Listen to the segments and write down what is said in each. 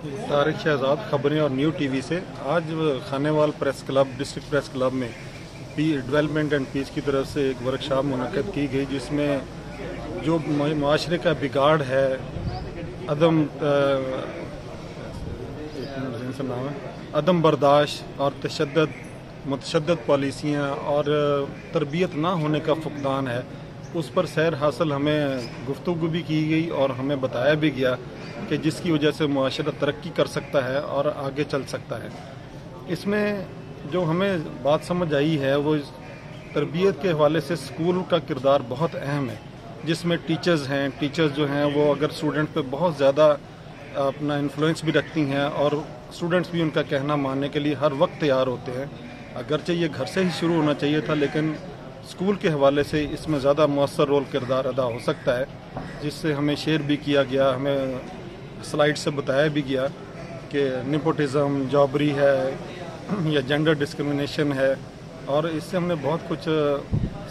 तारिक शहजाद खबरें और new TV से। आज Khanewal press club, district press club में पी डेवलपमेंट एंड पीस की तरफ़ से एक वर्कशॉप मुनद की गई, जिसमें जो माशरे का बिगाड़ है, अदम नाम है, अदम बर्दाश्त और तशद मतशद पॉलिसियाँ और तरबियत ना होने का फुकदान है। उस पर सैर हासिल हमें गुफ्तु भी की गई और हमें बताया भी गया कि जिसकी वजह से माशरा तरक्की कर सकता है और आगे चल सकता है। इसमें जो हमें बात समझ आई है, वो तरबियत के हवाले से स्कूल का किरदार बहुत अहम है, जिसमें टीचर्स हैं। टीचर्स जो हैं, वो अगर स्टूडेंट पे बहुत ज़्यादा अपना इन्फ्लुएंस भी रखती हैं और स्टूडेंट्स भी उनका कहना मानने के लिए हर वक्त तैयार होते हैं। अगरचे ये घर से ही शुरू होना चाहिए था, लेकिन स्कूल के हवाले से इसमें ज़्यादा मौसर रोल किरदार अदा हो सकता है, जिससे हमें शेयर भी किया गया, हमें स्लाइड से बताया भी गया कि निपोटिज़म जॉबरी है, या जेंडर डिस्क्रिमिनेशन है, और इससे हमने बहुत कुछ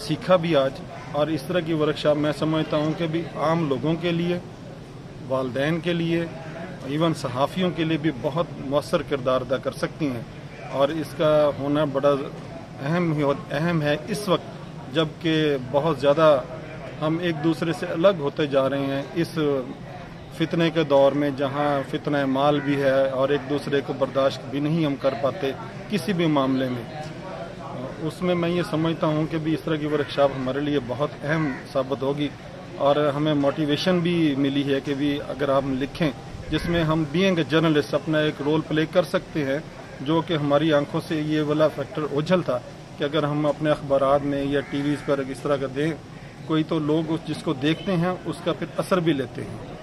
सीखा भी आज। और इस तरह की वर्कशॉप मैं समझता हूँ कि भी आम लोगों के लिए, वालदेन के लिए इवन सहाफ़ियों के लिए भी बहुत मौसर किरदार अदा कर सकती हैं। और इसका होना बड़ा अहम अहम है इस वक्त जबकि बहुत ज़्यादा हम एक दूसरे से अलग होते जा रहे हैं इस फितने के दौर में, जहाँ फितना माल भी है और एक दूसरे को बर्दाश्त भी नहीं हम कर पाते किसी भी मामले में। उसमें मैं ये समझता हूँ कि भी इस तरह की वर्कशॉप हमारे लिए बहुत अहम साबित होगी और हमें मोटिवेशन भी मिली है कि भी अगर आप लिखें, जिसमें हम बीइंग जर्नलिस्ट अपना एक रोल प्ले कर सकते हैं, जो कि हमारी आँखों से ये वाला फैक्टर ओझल था कि अगर हम अपने अखबार में या टी पर इस तरह का दें कोई तो लोग उस, जिसको देखते हैं, उसका फिर असर भी लेते हैं।